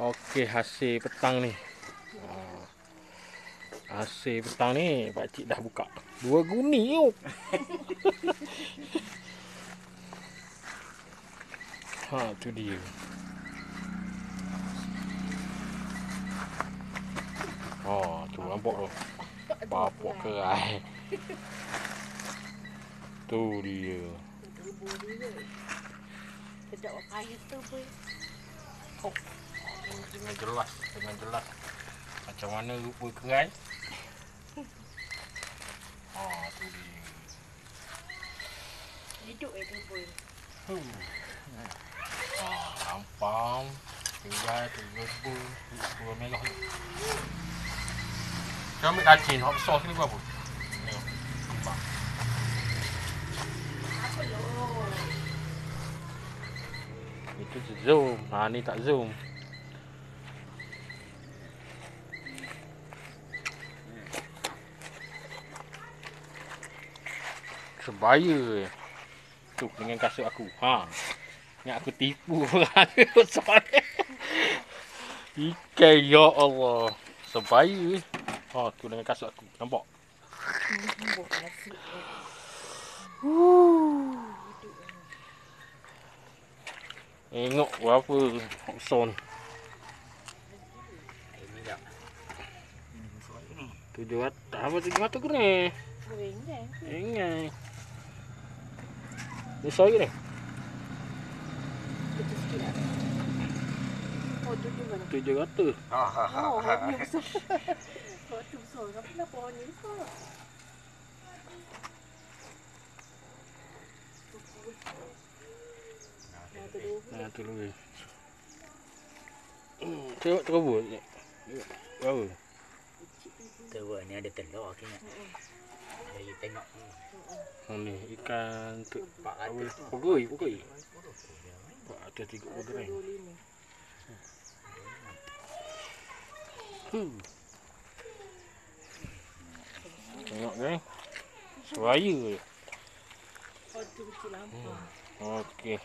Okey, hasil petang ni. Ha. Hasil petang ni pak cik dah buka. Dua guni tu. ha, tu dia. Oh, tu nampak tu. Bapak kerai. tu dia. Sedap payah tu pun. Oh. Dengan jelas, dengan jelas. Macam mana rupa kerai. Ah, tu dia. Hidup eh tu pun. Hmm. Ah, ampam. Kerai tu lebu. Dua merah ni. Kita ambil kacin. Hak besar sekali berapa? Apa lo? Itu zoom. Ha, ni tak zoom. Sebaya. Tu dengan kasut aku. Ha. Ingat aku tipu orang. Ikan ya Allah. Sebaya. Ha, tu dengan kasut aku. Nampak? Tengok berapa tak. Tujuh ratus. Apa tujuh ratus ke ni? Kering kan? Ingat. Besar ke ni? Kecil sikit lah. Oh, tu mana? Tujuh ratus. Ha ha ha. Oh, besar. Besar. Kenapa besar? Nah, tu tu lebih. Hmm, tengok terobos. Tengok. Berapa? Terus ni ada telur kena. Saya tengok. Oh, ni ikan tu. Pak tu. Pokoi, pokoi. Ada tiga lima. Hmm. Tengok kan. Suaya je. Lampau. Okey.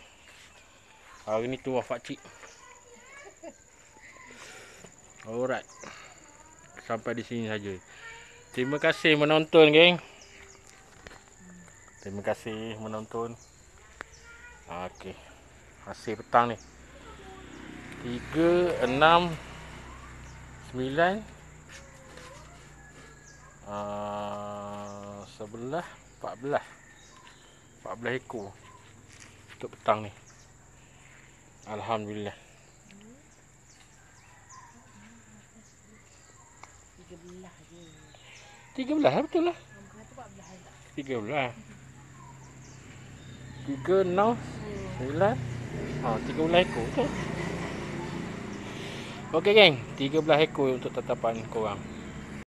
Hari ni tu wafat cik. Alright. Sampai di sini saja. Terima kasih menonton, geng. Terima kasih menonton. Okey. Hasil petang ni. 3 6 9 uh, 11 14 14 ekor untuk petang ni. Alhamdulillah. Tiga belah je. 13 lah betul lah. Nampak tu empat belah tak? 13. 3 6 9 ha 13 ekor tu. Okey geng, 13 ekor untuk tetapan korang.